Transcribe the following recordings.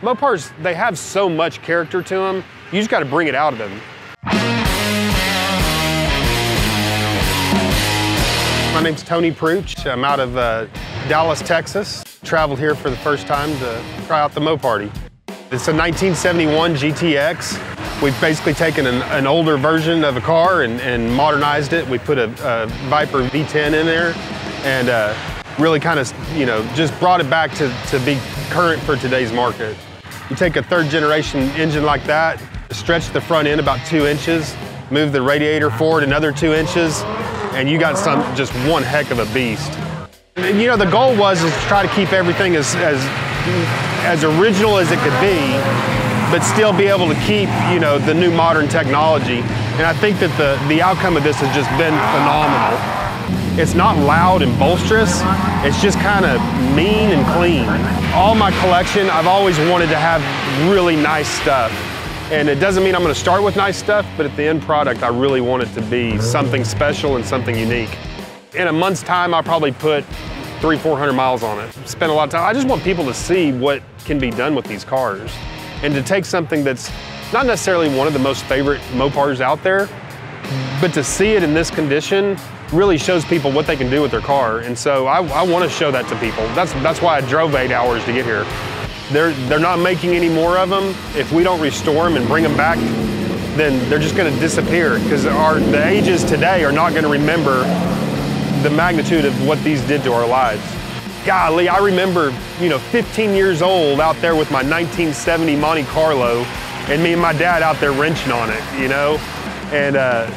Mopars, they have so much character to them, you just got to bring it out of them. My name's Tony Prutch. I'm out of uh, Dallas, Texas. Traveled here for the first time to try out the Moparty. It's a 1971 GTX. We've basically taken an, an older version of a car and, and modernized it. We put a, a, Viper V10 in there and uh, really kind of, you know, just brought it back to, to be current for today's market. You take a third generation engine like that, stretch the front end about two inches, move the radiator forward another two inches, and you got some just one heck of a beast. You know, the goal was is to try to keep everything as, as, as original as it could be, but still be able to keep, you know, the new modern technology. And I think that the, the outcome of this has just been phenomenal. It's not loud and bolsterous, it's just kind of mean and clean. All my collection, I've always wanted to have really nice stuff. And it doesn't mean I'm gonna start with nice stuff, but at the end product, I really want it to be something special and something unique. In a month's time, I'll probably put three, 400 miles on it. Spend a lot of time. I just want people to see what can be done with these cars. And to take something that's not necessarily one of the most favorite Mopars out there, but to see it in this condition really shows people what they can do with their car. And so I, I want to show that to people. That's, that's why I drove eight hours to get here. They're, they're not making any more of them. If we don't restore them and bring them back, then they're just going to disappear because the ages today are not going to remember the magnitude of what these did to our lives. Golly, I remember, you know, 15 years old out there with my 1970 Monte Carlo and me and my dad out there wrenching on it, you know? And uh,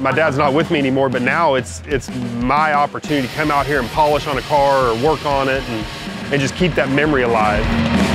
my dad's not with me anymore, but now it's, it's my opportunity to come out here and polish on a car or work on it and, and just keep that memory alive.